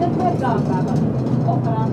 det tror jag drabbar och varandra.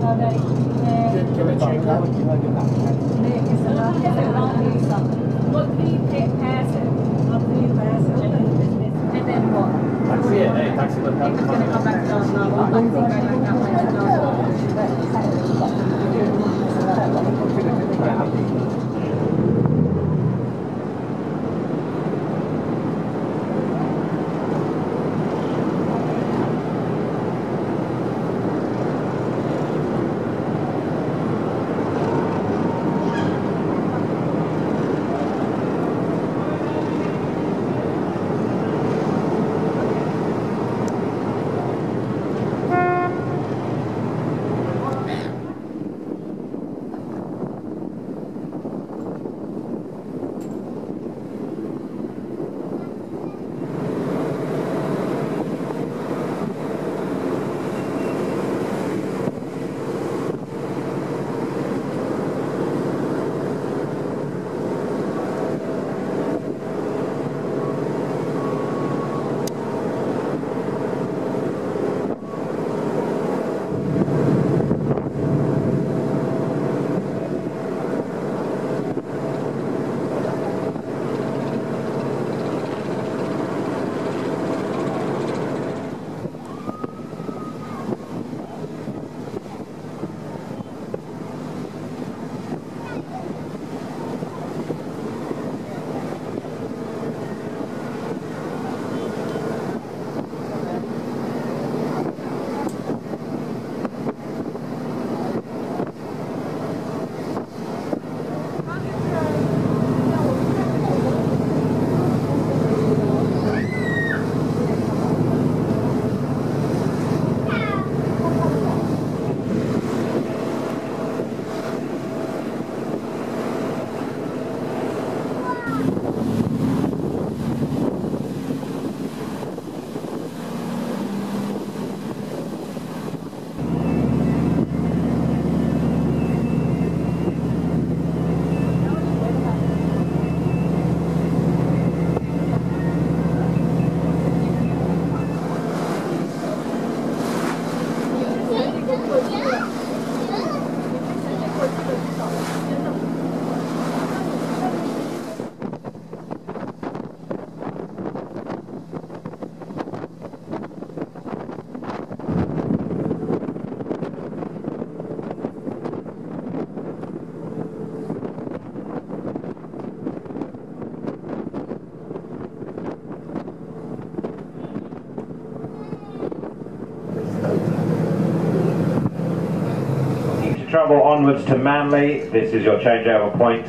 Travel onwards to Manly. This is your changeover point.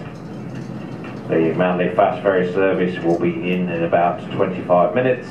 The Manly Fast Ferry service will be in in about 25 minutes.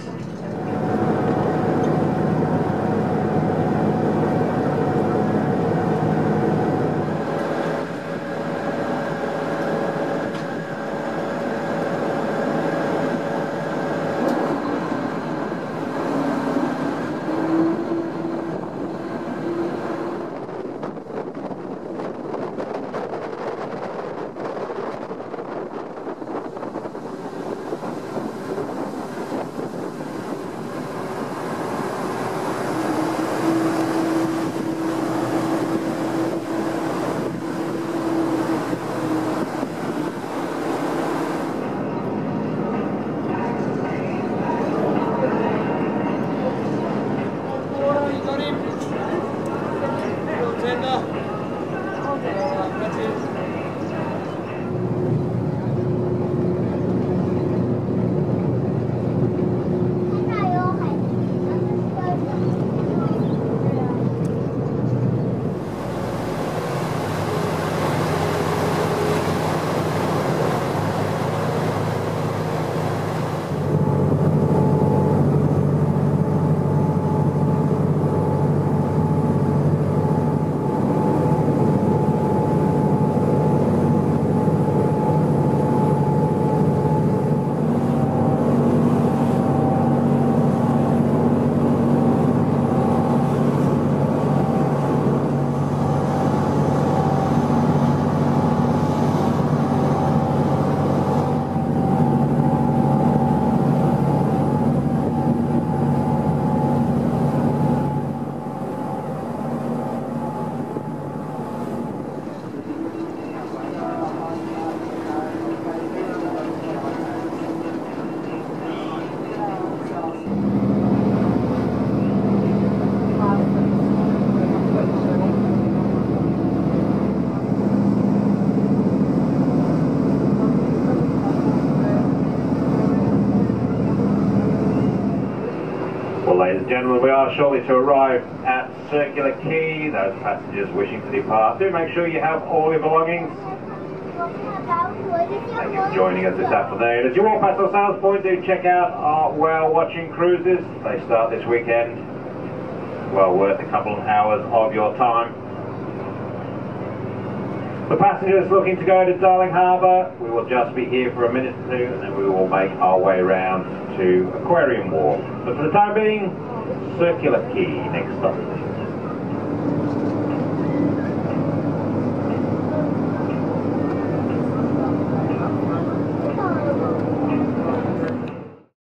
Ladies and gentlemen, we are shortly to arrive at Circular Quay. Those passengers wishing to depart, do make sure you have all your belongings. Thank you for joining us this afternoon. As you walk past our sales point, do check out our whale watching cruises. They start this weekend. Well worth a couple of hours of your time. The passengers looking to go to Darling Harbour, we will just be here for a minute or two and then we will make our way round to Aquarium Wharf. But for the time being, Circular Quay next stop.